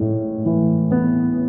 Thank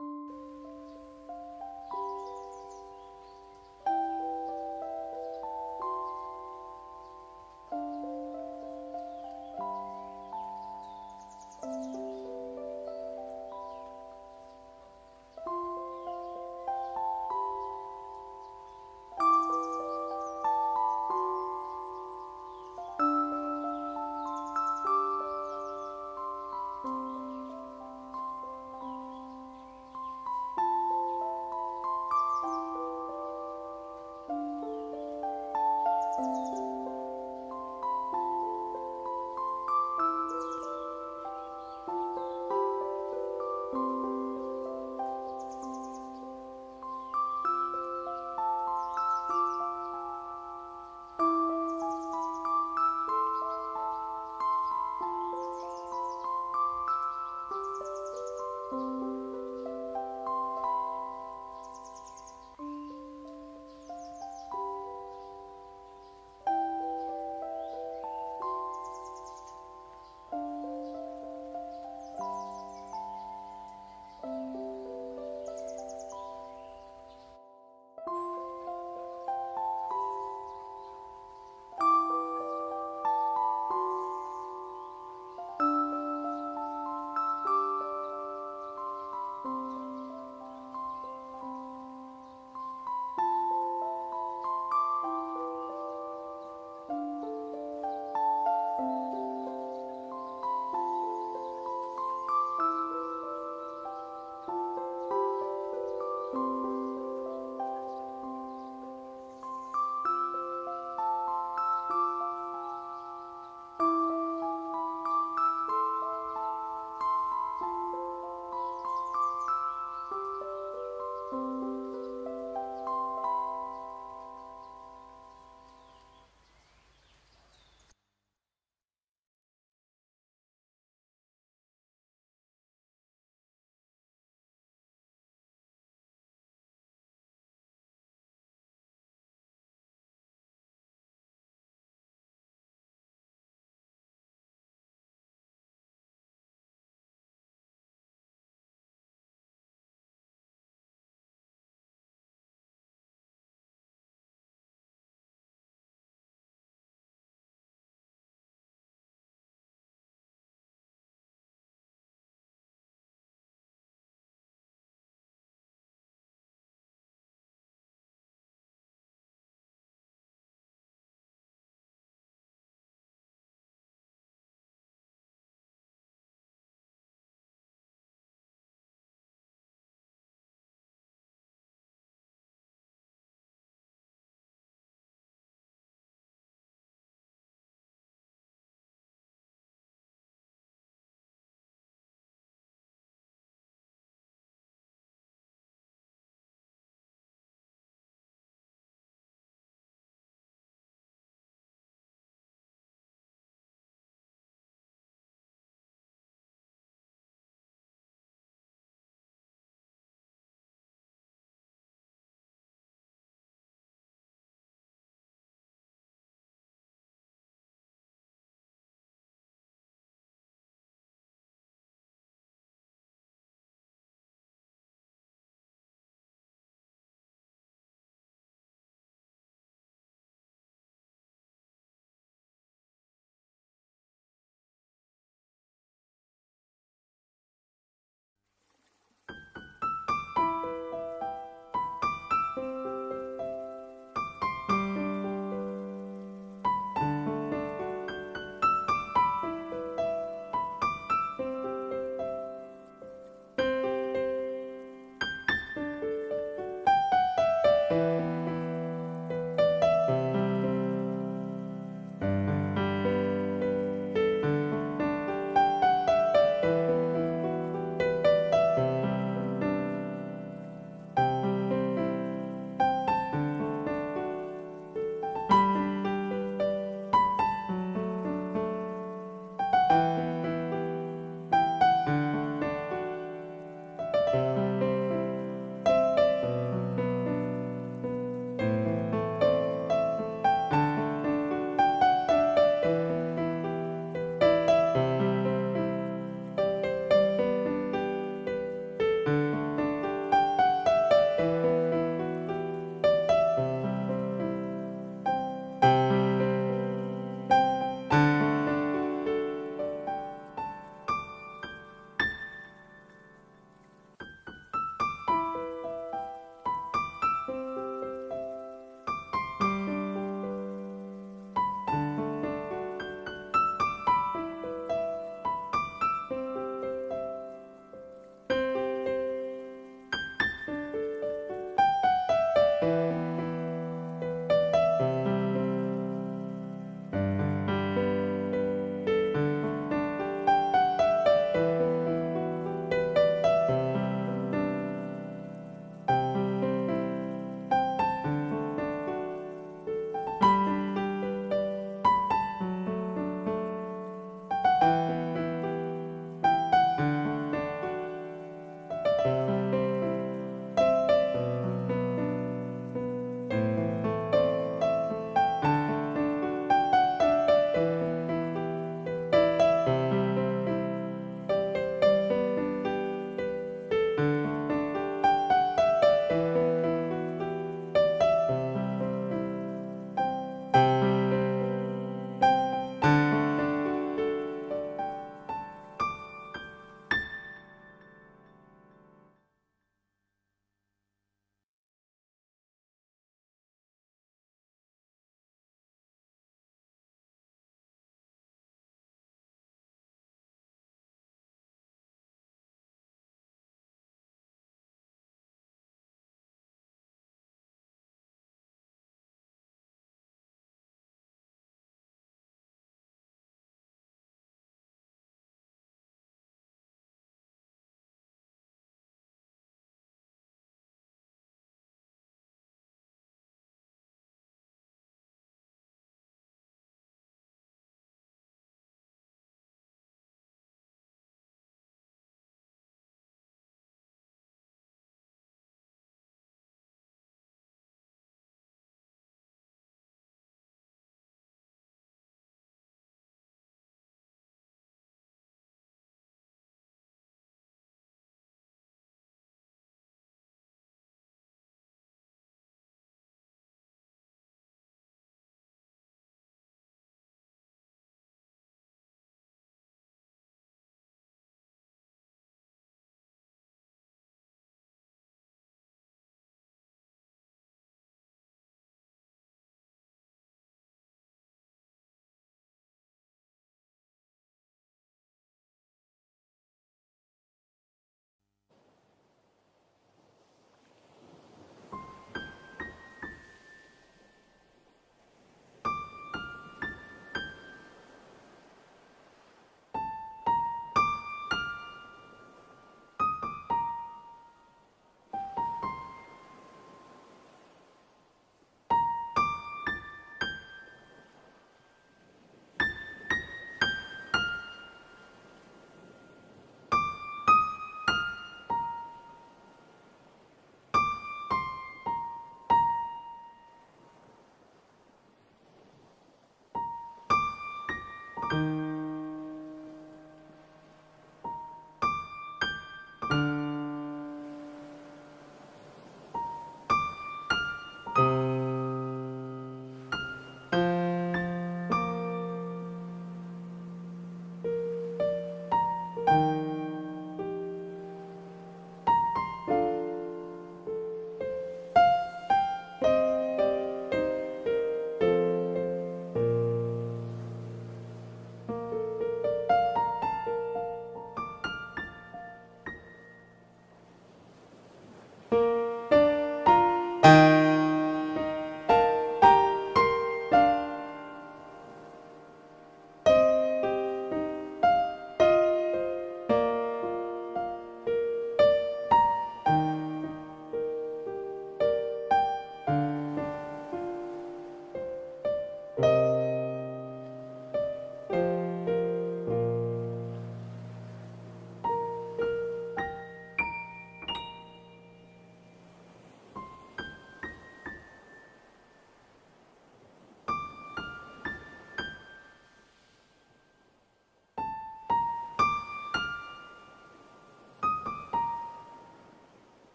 うん。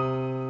Música